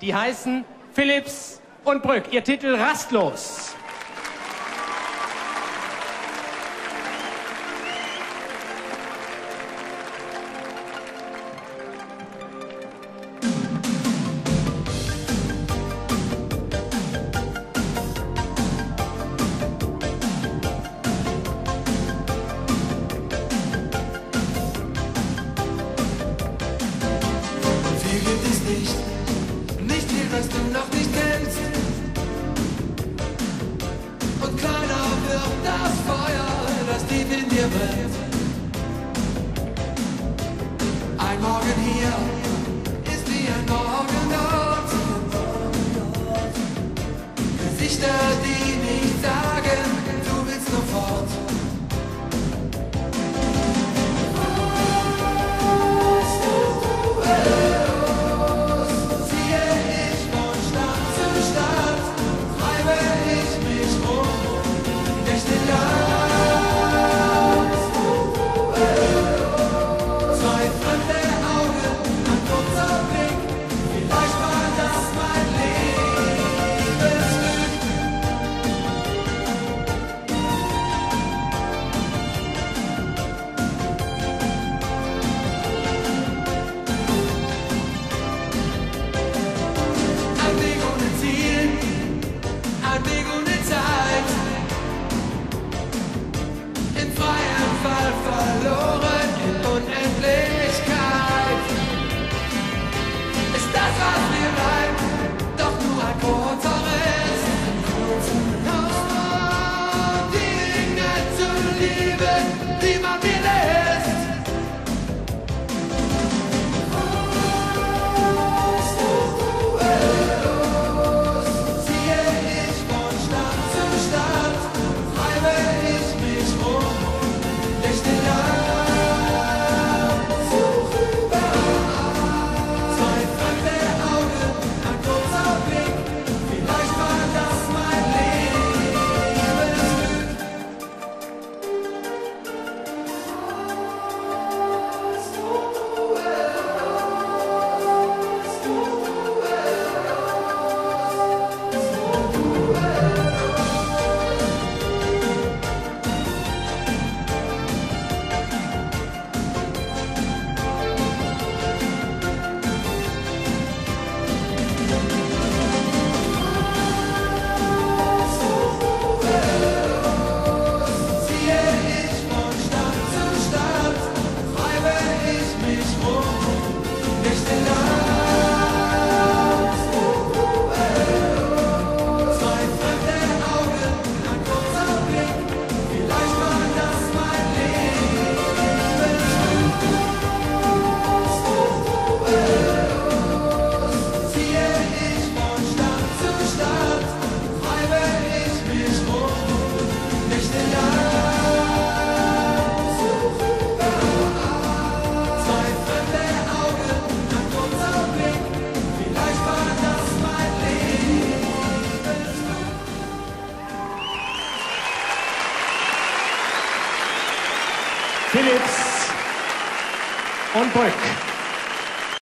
Die heißen Philips und Brück. Ihr Titel Rastlos. nicht du noch nicht kennst. Und keiner wird das Feuer, das tief in dir brennt. Ein Morgen hier ist wie ein Morgen dort. Gesichter, die nicht da Viva Phillips on break.